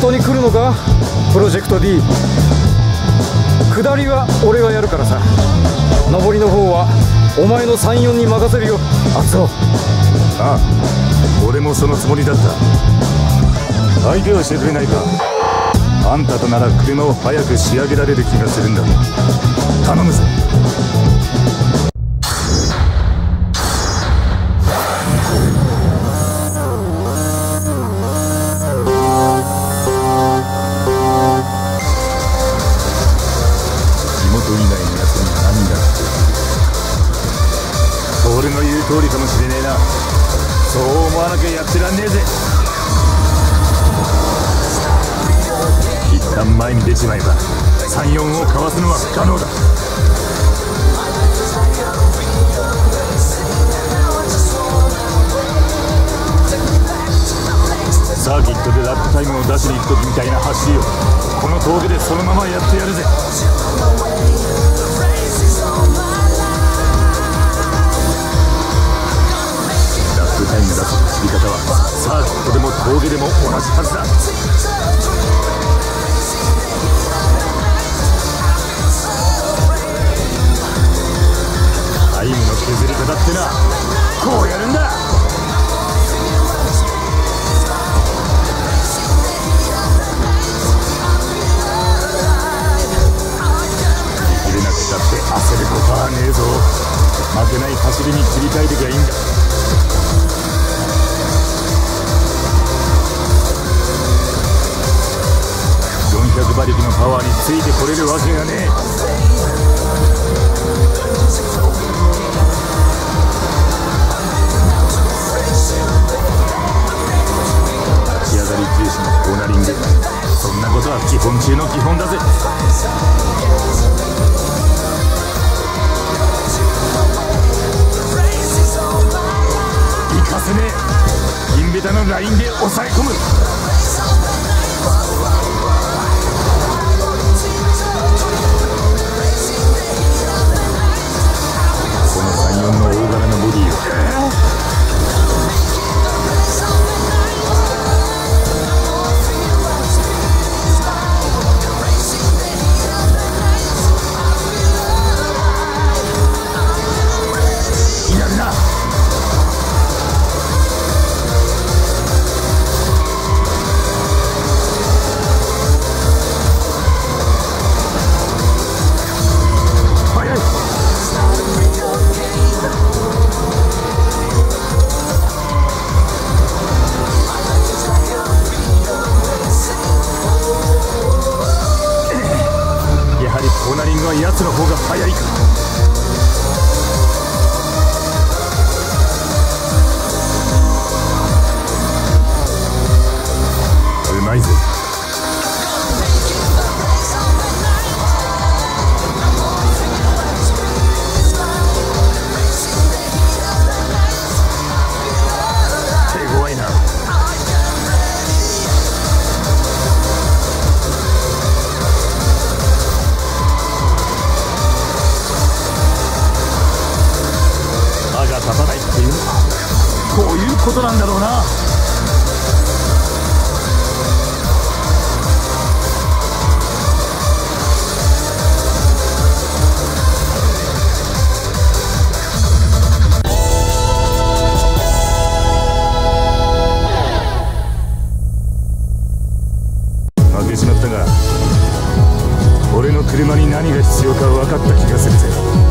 当に来るのか？プロジェクト D 下りは俺がやるからさ。上りの方はお前の34に任せるよ。厚尾ああ俺もそのつもりだった。相手をしてくれないか。あんたとなら車を早く仕上げられる気がするんだ。頼むぜ。通りかもしれねえな。そう思わなきゃやってらんねえぜ。一旦前に出ちまえば34をかわすのは不可能だ。サーキットでラップタイムを出しに行く時みたいな走りをこの峠でそのままやってやるぜ。峠でも同じはずだ。タイムの削り方ってなこうやるんだ。切れなくたって焦ることはねえぞ。負けない走りに切り替えてきゃいいんだ。400馬力のパワーについてこれるわけがねえ。立ち上がり重視のコーナリング。そんなことは基本中の基本だぜ。行かせねえ。銀ベタのラインで抑え込む。つの方が早いかことなんだろうな。負けちまったが俺の車に何が必要か分かった気がするぜ。